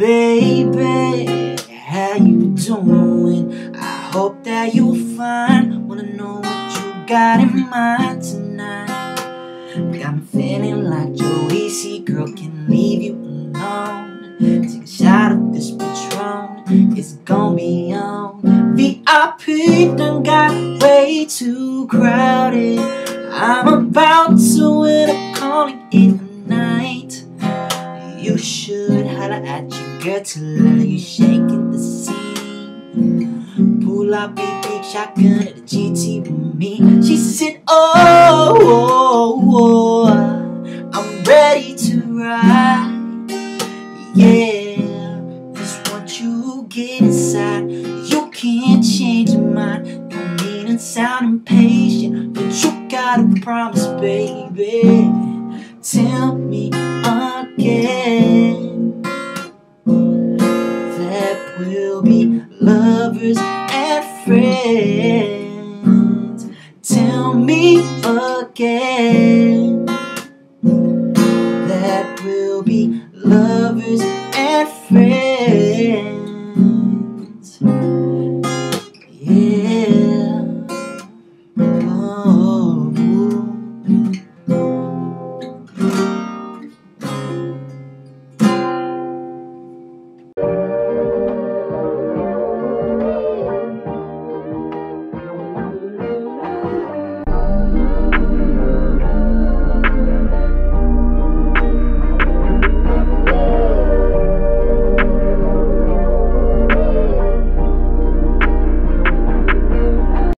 Baby, how you doing? I hope that you're fine. Wanna know what you got in mind tonight? Got me feeling like Jodeci, girl, can leave you alone. Take a shot of this Patron, it's gonna be on. VIP done got way too crowded. I'm about to end up calling it holler at your girl to let you shaking the scene. Pull out big, big shotgun at the GT with me. She said, oh, oh, oh, I'm ready to ride. Yeah, just want you get inside. You can't change your mind. Don't mean and sound impatient, but you gotta promise, baby. Tell me again we'll be lovers and friends. Tell me again that we'll be lovers and friends.